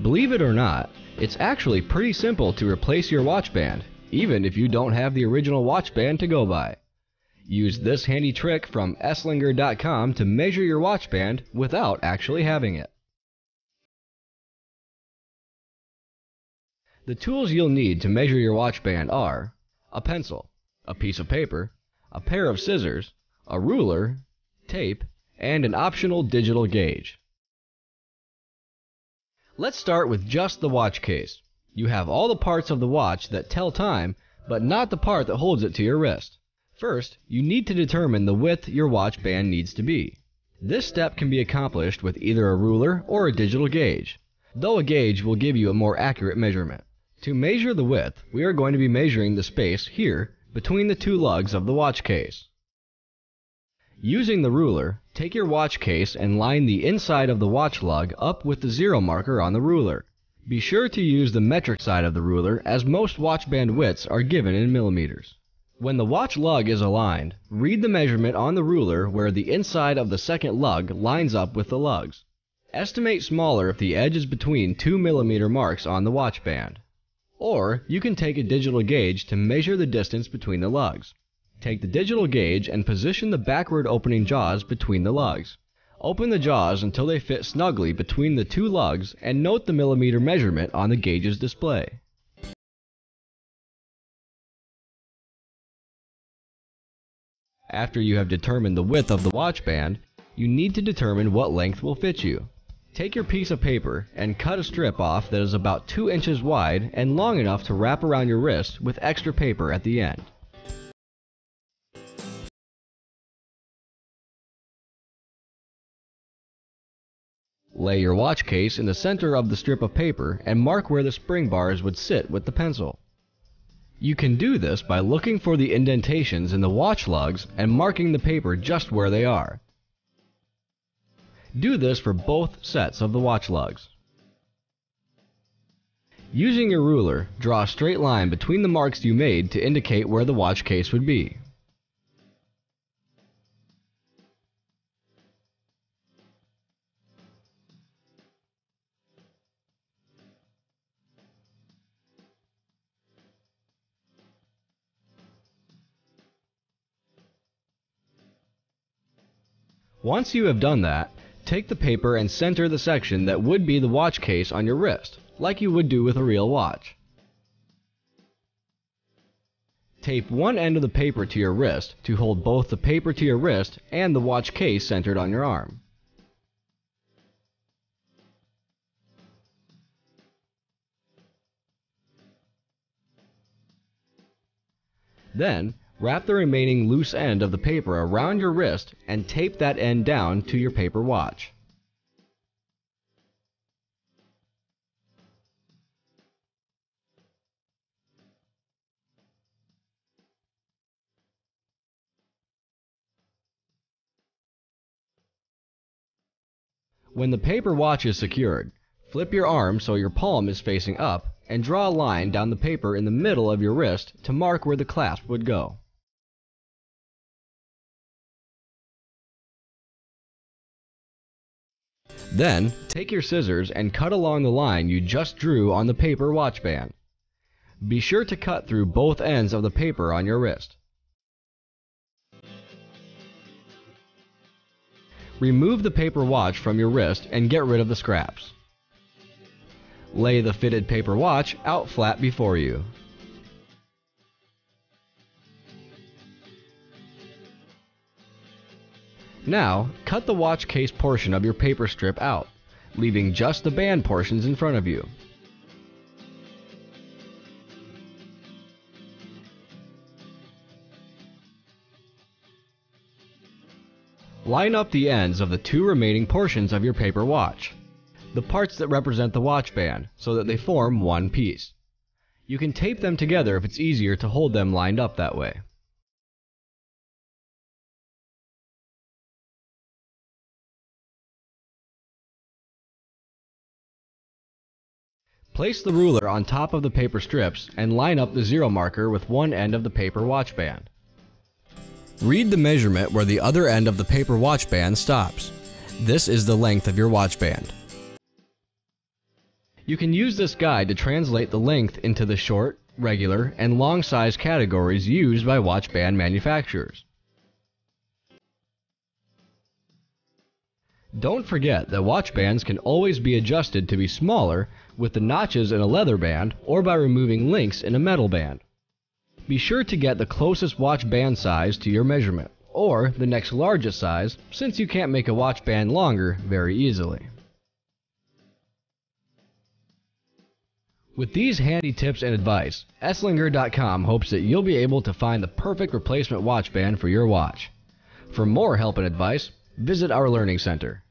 Believe it or not, it's actually pretty simple to replace your watch band, even if you don't have the original watch band to go by. Use this handy trick from Esslinger.com to measure your watch band without actually having it. The tools you'll need to measure your watch band are a pencil, a piece of paper, a pair of scissors, a ruler, tape, and an optional digital gauge. Let's start with just the watch case. You have all the parts of the watch that tell time, but not the part that holds it to your wrist. First, you need to determine the width your watch band needs to be. This step can be accomplished with either a ruler or a digital gauge, though a gauge will give you a more accurate measurement. To measure the width, we are going to be measuring the space here between the two lugs of the watch case. Using the ruler, take your watch case and line the inside of the watch lug up with the zero marker on the ruler. Be sure to use the metric side of the ruler as most watch band widths are given in millimeters. When the watch lug is aligned, read the measurement on the ruler where the inside of the second lug lines up with the lugs. Estimate smaller if the edge is between 2 millimeter marks on the watch band. Or you can take a digital gauge to measure the distance between the lugs. Take the digital gauge and position the backward opening jaws between the lugs. Open the jaws until they fit snugly between the two lugs and note the millimeter measurement on the gauge's display. After you have determined the width of the watch band, you need to determine what length will fit you. Take your piece of paper and cut a strip off that is about 2 inches wide and long enough to wrap around your wrist with extra paper at the end. Lay your watch case in the center of the strip of paper and mark where the spring bars would sit with the pencil. You can do this by looking for the indentations in the watch lugs and marking the paper just where they are. Do this for both sets of the watch lugs. Using your ruler, draw a straight line between the marks you made to indicate where the watch case would be. Once you have done that, take the paper and center the section that would be the watch case on your wrist, like you would do with a real watch. Tape one end of the paper to your wrist to hold both the paper to your wrist and the watch case centered on your arm. Then, Wrap the remaining loose end of the paper around your wrist and tape that end down to your paper watch. When the paper watch is secured, flip your arm so your palm is facing up and draw a line down the paper in the middle of your wrist to mark where the clasp would go. Then, take your scissors and cut along the line you just drew on the paper watch band. Be sure to cut through both ends of the paper on your wrist. Remove the paper watch from your wrist and get rid of the scraps. Lay the fitted paper watch out flat before you. Now, cut the watch case portion of your paper strip out, leaving just the band portions in front of you. Line up the ends of the two remaining portions of your paper watch, the parts that represent the watch band, so that they form one piece. You can tape them together if it's easier to hold them lined up that way. Place the ruler on top of the paper strips and line up the zero marker with one end of the paper watch band. Read the measurement where the other end of the paper watch band stops. This is the length of your watch band. You can use this guide to translate the length into the short, regular, and long size categories used by watch band manufacturers. Don't forget that watch bands can always be adjusted to be smaller with the notches in a leather band or by removing links in a metal band. Be sure to get the closest watch band size to your measurement, or the next largest size, since you can't make a watch band longer very easily. With these handy tips and advice, Esslinger.com hopes that you'll be able to find the perfect replacement watch band for your watch. For more help and advice, visit our Learning Center.